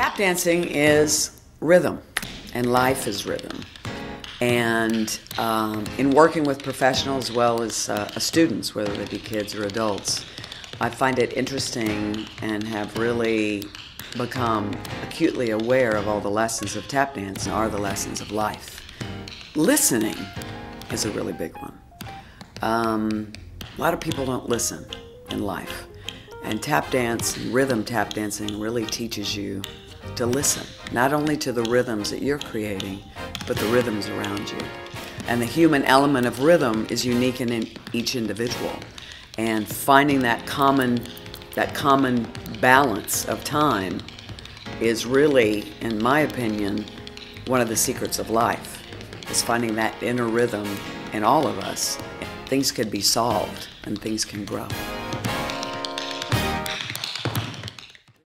Tap dancing is rhythm, and life is rhythm. And um, in working with professionals as well as uh, students, whether they be kids or adults, I find it interesting and have really become acutely aware of all the lessons of tap dance are the lessons of life. Listening is a really big one. Um, a lot of people don't listen in life. And tap dance, rhythm tap dancing, really teaches you to listen, not only to the rhythms that you're creating, but the rhythms around you. And the human element of rhythm is unique in each individual. And finding that common, that common balance of time is really, in my opinion, one of the secrets of life, is finding that inner rhythm in all of us. Things can be solved and things can grow.